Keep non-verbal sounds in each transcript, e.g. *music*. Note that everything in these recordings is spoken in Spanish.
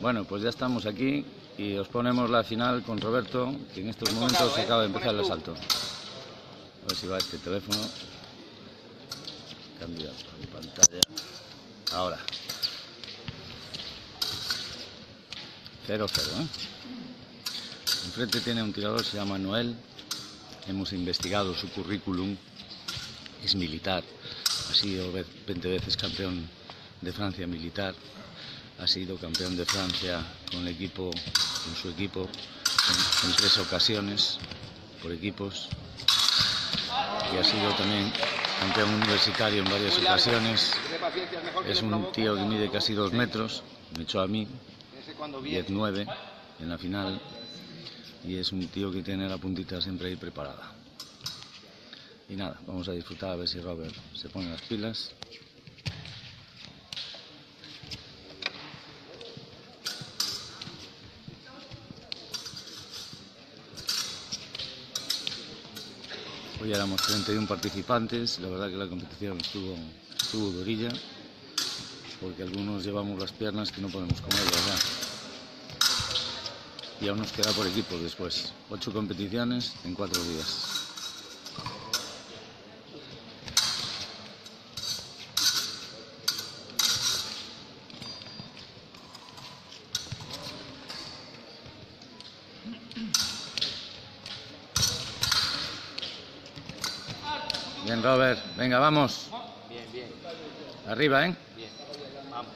Bueno, pues ya estamos aquí y os ponemos la final con Roberto, que en estos momentos acaba de empezar el asalto. A ver si va este teléfono. Cambia mi pantalla. Ahora. 0-0, ¿eh? Enfrente tiene un tirador, se llama Noel. Hemos investigado su currículum. Es militar. Ha sido 20 veces campeón de Francia militar. Ha sido campeón de Francia con equipo, con su equipo, en, en tres ocasiones por equipos. Y ha sido también campeón universitario en varias ocasiones. Es un tío que mide casi dos metros. Me echó a mí, 10-9 en la final. Y es un tío que tiene la puntita siempre ahí preparada. Y nada, vamos a disfrutar a ver si Robert se pone las pilas. Hoy éramos 31 participantes, la verdad que la competición estuvo, estuvo durilla, porque algunos llevamos las piernas que no podemos comer, ¿verdad? Y aún nos queda por equipos después. Ocho competiciones en cuatro días. Bien, Robert. Venga, vamos. Bien, bien, Arriba, ¿eh? bien. Vamos.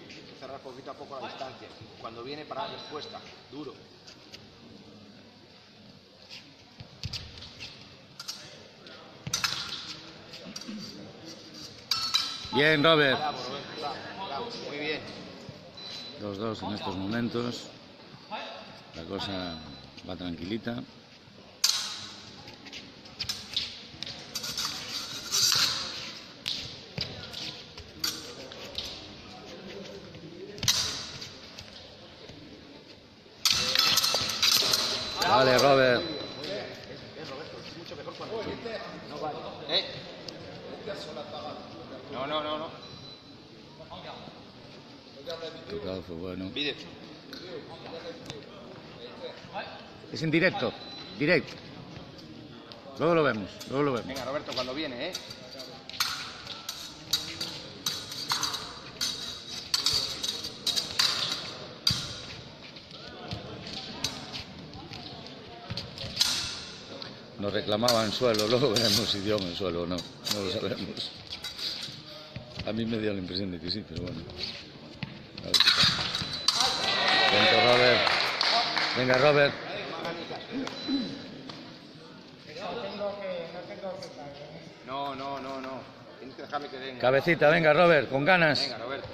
Hay que cerrar poquito a poco la distancia. Cuando viene para la respuesta, duro. Bien, Robert. Bravo, Roberto, bravo, bravo. Muy bien. 2-2 en estos momentos. La cosa va tranquilita. Vale, Robert. ¿Eh? No, no, no, no. Tocado fue bueno. Es en directo. Directo. Luego lo vemos. Luego lo vemos. Venga, Roberto, cuando viene, ¿eh? Nos reclamaban suelo. *laughs* Luego veremos si dio en el suelo o no. No lo sabemos. A mí me dio la impresión de que sí, pero bueno. A ver qué tal. Robert. Venga, Robert. No, no, no, no. Tienes que dejarme que den. Cabecita, venga, Robert, con ganas. Venga, Roberto.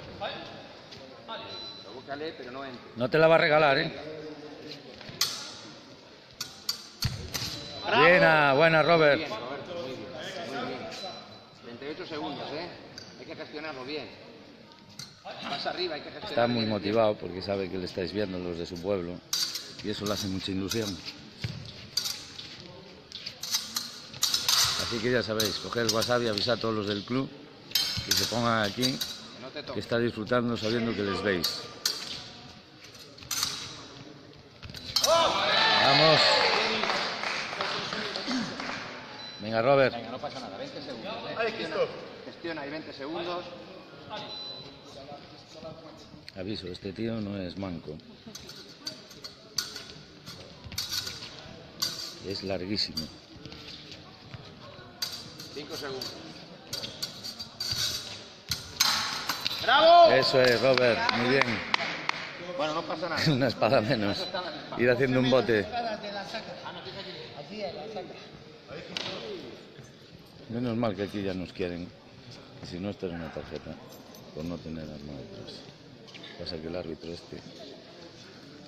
Provócale, pero no entre. No te la va a regalar, ¿eh? Buena, buena, Robert. Bien, Roberto, muy bien. Muy bien. 38 segundos, ¿eh? Hay que gestionarlo bien. Más arriba, hay que gestionarlo Está muy motivado porque sabe que le estáis viendo los de su pueblo y eso le hace mucha ilusión. Así que ya sabéis, coger el WhatsApp y avisar a todos los del club que se pongan aquí, que está disfrutando sabiendo que les veis. Vamos. Venga, Robert. Venga, no pasa nada. 20 segundos, ¿eh? Gestiona, gestiona ahí 20 segundos. Aviso, este tío no es manco. Es larguísimo. 5 segundos. ¡Bravo! Eso es, Robert. Muy bien. Bueno, no pasa nada. *laughs* Una espada menos. Ir haciendo un bote. Menos mal que aquí ya nos quieren. Si no, esta es una tarjeta. Por no tener arma detrás. Pasa que el árbitro este.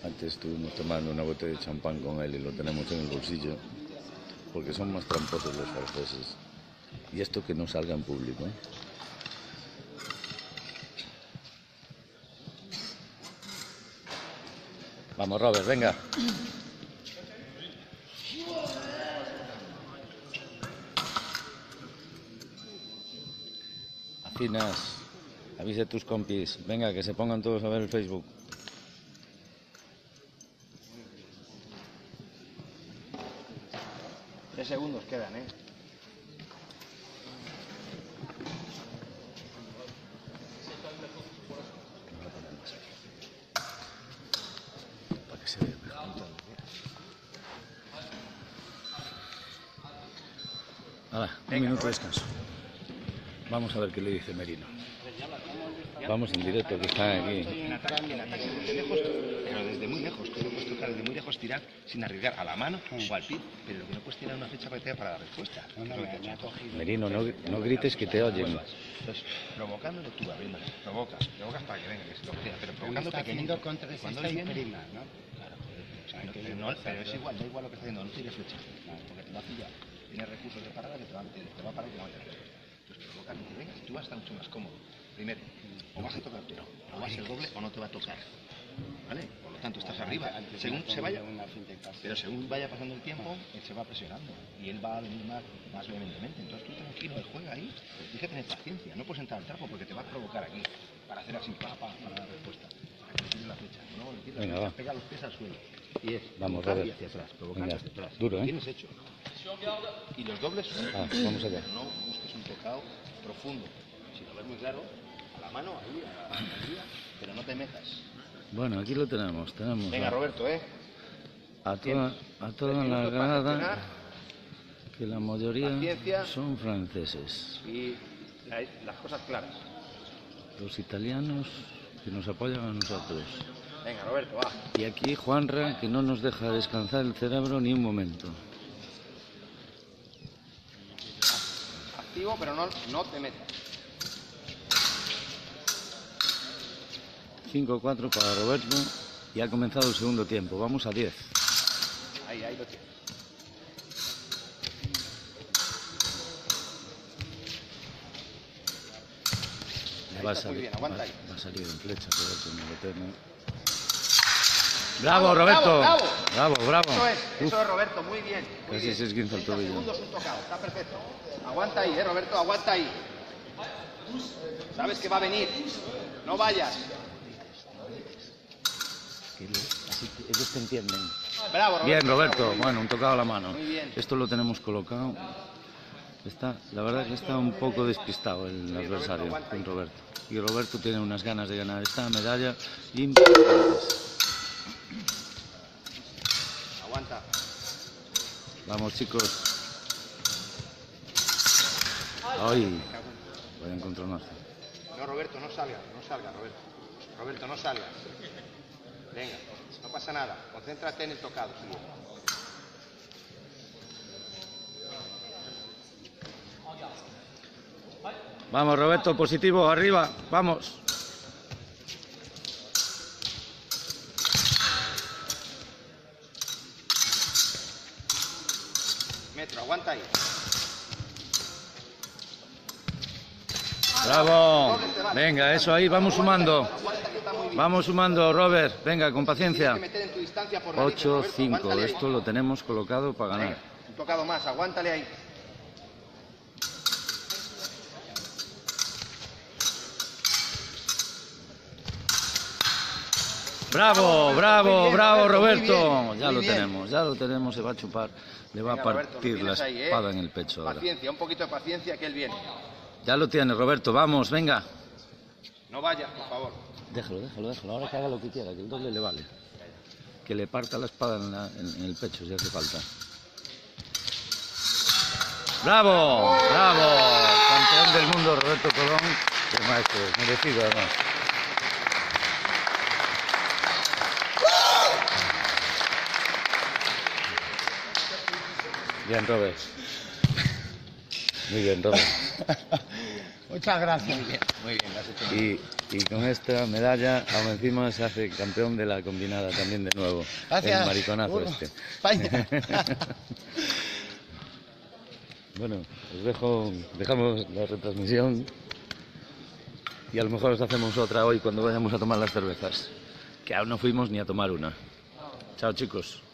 Antes estuvimos tomando una botella de champán con él y lo tenemos en el bolsillo. Porque son más tramposos los franceses. Y esto que no salga en público. ¿eh? Vamos, Robert, venga. Afinas. Avise a tus compis. Venga, que se pongan todos a ver el Facebook. Tres segundos quedan, ¿eh? Para que se vea mejor. Hala, un minuto de descanso. Vamos a ver qué le dice Merino. Vamos en directo, que está aquí. En ataque, en ataque desde lejos, pero desde muy lejos. Tú no puedes tocar desde muy lejos, tirar sin arriesgar a la mano o al pie, pero lo que no puedes tirar una fecha parecida para la respuesta. que te he hecho. Merino, no, no grites que te oyen. Entonces, provocándolo tú, abriendo, provocas, provocas para que venga, que se lo crea, pero provocando está pequeñito. haciendo contra Cuando él viene, prima, ¿no? Claro, o sea, Hay no- pero, no, es ¿no? igual, da igual lo que está haciendo, no tires flecha, porque te va a pillar. Tienes recursos de parada que te va a, te va a parar y te va a meter. Entonces provoca que te vengas, tú vas a estar mucho más cómodo. Primero, o vas a tocar tú, o vas a ser doble o no te va a tocar. ¿Vale? Por lo tanto, estás arriba. Según se vaya, pero según vaya pasando el tiempo, él se va presionando y él va a venir más, más vehementemente. Entonces tú tranquilo, él juega ahí, tienes que tener paciencia, no puedes entrar al trapo porque te va a provocar aquí, para hacer así, pa, pa, para la respuesta, para que le tires la flecha. No, le tires la Venga, flecha, va. pega los pies al suelo. Y es Vamos, Robert. y hacia atrás, provocar Venga, hacia atrás. duro, ¿eh? Tienes hecho. Y los dobles son Ah, vamos allá. no tocado profundo. Si lo ves muy claro, a la mano, ahí, a la guía, pero no te metas. Bueno, aquí lo tenemos. Tenemos Venga, a, Roberto, ¿eh? a toda, a toda la grada, que la mayoría Paciencia. son franceses. y la- las cosas claras. Los italianos que nos apoyan a nosotros. Venga, Roberto, va. Y aquí Juanra, que no nos deja descansar el cerebro ni un momento. Activo, pero no, no te metas. 5-4 para Roberto y ha comenzado el segundo tiempo. Vamos a 10. Ahí, ahí lo tienes. Va a, salir, bien, va- a salir en flecha Roberto, no lo teme. ¡Bravo, Roberto! bravo, ¡Bravo, bravo! Eso es, eso es Roberto, muy bien. Muy Casi bien. se esguinza el 30 tobillo. segundos un tocado, está perfecto. Aguanta ahí, eh, Roberto, aguanta ahí. Sabes que va a venir. No vayas. así que ellos te entienden. Bravo, Roberto. Bien, Roberto. Bueno, un tocado a la mano. Muy bien. Esto lo tenemos colocado. Está, la verdad que está un poco despistado el Roberto, adversario, con Roberto. Y Roberto tiene unas ganas de ganar esta medalla. Aguanta. Vamos, chicos. Ay, voy a encontronazo. No, Roberto, no salgas, no salgas, Roberto. Roberto, no salgas. Venga, no pasa nada. Concéntrate en el tocado. Vamos, Roberto, positivo, arriba, vamos. Metro, aguanta ahí. Bravo. Venga, eso ahí, vamos sumando. Vamos sumando, Robert. Venga, con paciencia. Tienes que meter en tu distancia por narices, Roberto, 8-5. aguántale ahí. Esto lo tenemos colocado para ganar. Un tocado más, aguántale ahí. Bravo, Muy bravo, bravo, Roberto, Ya lo tenemos, ya lo tenemos. Se va a chupar. Le va a partir la ¿eh? espada en el pecho ahora. Paciencia, un poquito de paciencia que él viene. Ya lo tiene, Roberto. Vamos, venga. No vayas, por favor. Déjalo, déjalo, déjalo. Ahora que haga lo que quiera, que el doble le vale. Que le parta la espada en, la- en- en el pecho si hace falta. ¡Bravo! ¡Bravo! Campeón del mundo Roberto Colón. Qué maestro, merecido además. Bien, Robert. Muy bien, Robert. *laughs* Muchas gracias. Muy bien, muy bien, lo has hecho muy bien. Y, y con esta medalla, aún encima se hace campeón de la combinada también de nuevo. Gracias. El mariconazo Uno. este. España. *laughs* bueno, os dejo, dejamos la retransmisión y a lo mejor os hacemos otra hoy cuando vayamos a tomar las cervezas. Que aún no fuimos ni a tomar una. Chao chicos.